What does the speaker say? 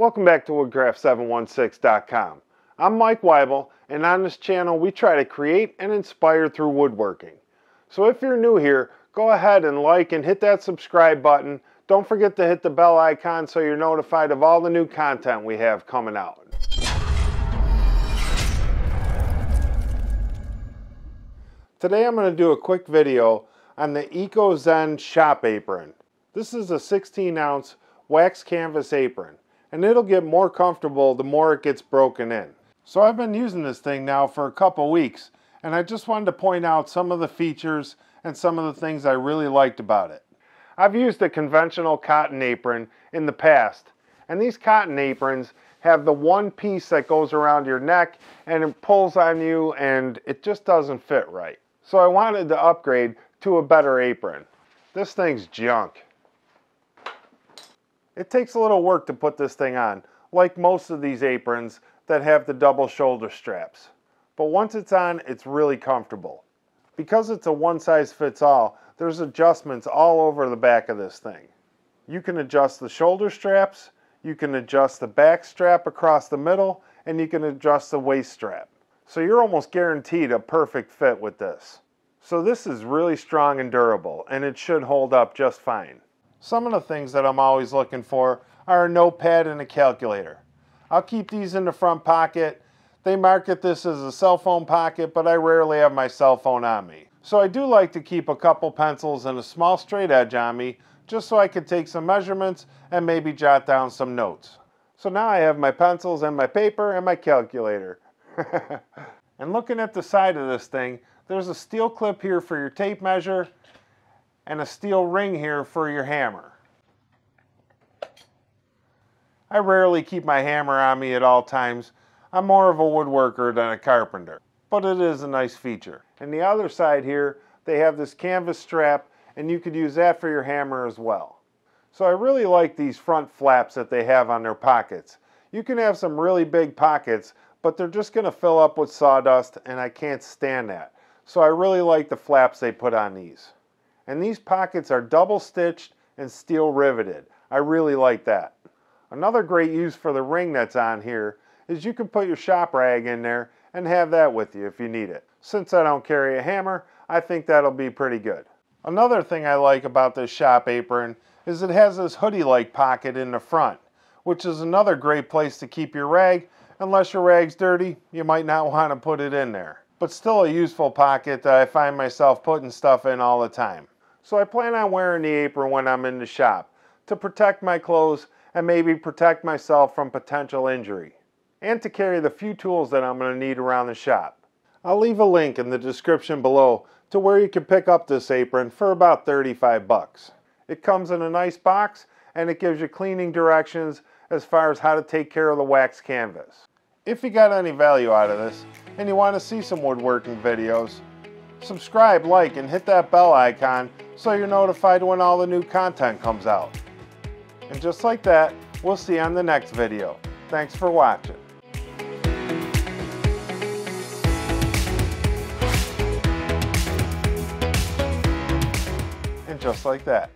Welcome back to Woodcraft716.com. I'm Mike Weibel, and on this channel we try to create and inspire through woodworking. So if you're new here, go ahead and like and hit that subscribe button. Don't forget to hit the bell icon so you're notified of all the new content we have coming out. Today I'm going to do a quick video on the EcoZen shop apron. This is a 16 ounce wax canvas apron and it'll get more comfortable the more it gets broken in. So I've been using this thing now for a couple weeks and I just wanted to point out some of the features and some of the things I really liked about it. I've used a conventional cotton apron in the past and these cotton aprons have the one piece that goes around your neck and it pulls on you and it just doesn't fit right. So I wanted to upgrade to a better apron. This thing's junk. It takes a little work to put this thing on, like most of these aprons that have the double shoulder straps. But once it's on, it's really comfortable. Because it's a one size fits all, there's adjustments all over the back of this thing. You can adjust the shoulder straps, you can adjust the back strap across the middle, and you can adjust the waist strap. So you're almost guaranteed a perfect fit with this. So this is really strong and durable, and it should hold up just fine. Some of the things that I'm always looking for are a notepad and a calculator. I'll keep these in the front pocket. They market this as a cell phone pocket, but I rarely have my cell phone on me. So I do like to keep a couple pencils and a small straight edge on me, just so I can take some measurements and maybe jot down some notes. So now I have my pencils and my paper and my calculator. and looking at the side of this thing, there's a steel clip here for your tape measure and a steel ring here for your hammer. I rarely keep my hammer on me at all times. I'm more of a woodworker than a carpenter, but it is a nice feature. And the other side here, they have this canvas strap and you could use that for your hammer as well. So I really like these front flaps that they have on their pockets. You can have some really big pockets, but they're just going to fill up with sawdust and I can't stand that. So I really like the flaps they put on these and these pockets are double stitched and steel riveted. I really like that. Another great use for the ring that's on here is you can put your shop rag in there and have that with you if you need it. Since I don't carry a hammer, I think that'll be pretty good. Another thing I like about this shop apron is it has this hoodie-like pocket in the front, which is another great place to keep your rag. Unless your rag's dirty, you might not want to put it in there. But still a useful pocket that I find myself putting stuff in all the time. So I plan on wearing the apron when I'm in the shop to protect my clothes and maybe protect myself from potential injury and to carry the few tools that I'm going to need around the shop. I'll leave a link in the description below to where you can pick up this apron for about 35 bucks. It comes in a nice box and it gives you cleaning directions as far as how to take care of the wax canvas. If you got any value out of this and you want to see some woodworking videos, subscribe, like, and hit that bell icon so you're notified when all the new content comes out. And just like that, we'll see you on the next video. Thanks for watching. And just like that.